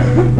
Ha ha ha!